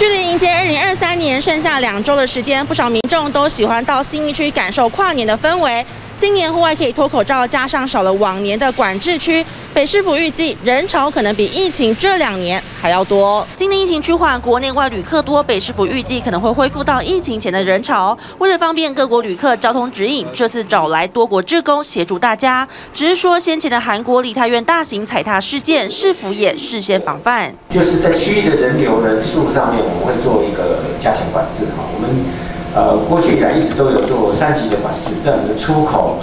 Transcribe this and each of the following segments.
距离迎接二零二三年剩下两周的时间，不少民众都喜欢到新一区感受跨年的氛围。今年户外可以脱口罩，加上少了往年的管制区，北市府预计人潮可能比疫情这两年还要多。今年疫情趋缓，国内外旅客多，北市府预计可能会恢复到疫情前的人潮。为了方便各国旅客交通指引，这次找来多国志工协助大家。只是说先前的韩国梨泰院大型踩踏事件，市府也事先防范。就是在区域的人流人数上面，我们会做一个加强管制哈，我们。呃，过去以来一直都有做三级的管制，在我们的出口。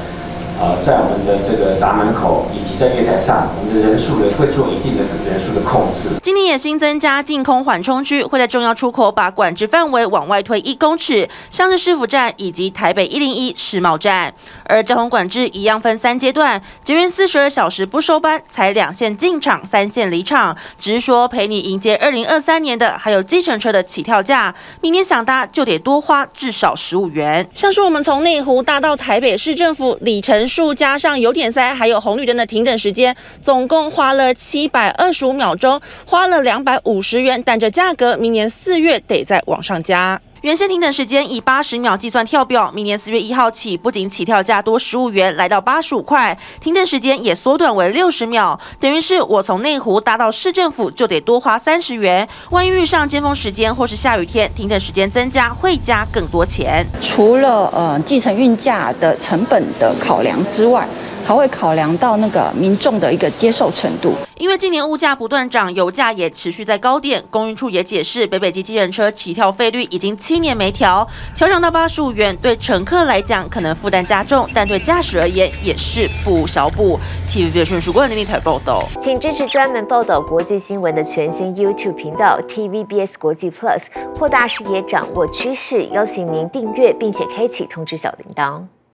呃，在我们的这个闸门口以及在月台上，我们的人数呢会做一定的人数的控制。今年也新增加净空缓冲区，会在重要出口把管制范围往外推一公尺，像是市府站以及台北一零一世贸站。而交通管制一样分三阶段，捷运四十二小时不收班，才两线进场，三线离场。只是说陪你迎接二零二三年的，还有计程车的起跳价，明年想搭就得多花至少十五元。像是我们从内湖搭到台北市政府里程。数加上有点塞，还有红绿灯的停等时间，总共花了七百二十五秒钟，花了两百五十元。但这价格明年四月得再往上加。原先停等时间以八十秒计算跳表，明年四月一号起，不仅起跳价多十五元，来到八十五块，停等时间也缩短为六十秒，等于是我从内湖搭到市政府就得多花三十元。万一遇上尖峰时间或是下雨天，停等时间增加会加更多钱。除了呃计程运价的成本的考量之外，还会考量到那个民众的一个接受程度，因为今年物价不断涨，油价也持续在高点。公运处也解释，北北极机人车起跳费率已经七年没调，调整到八十五元，对乘客来讲可能负担加重，但对驾驶而言也是不小补。TVB 顺数观的立台报道，请支持专门报道。国际新闻的全新 YouTube 频道。TVBS 国际 Plus，扩大视野，掌握趋势。邀请您订阅并且开启通知小铃铛。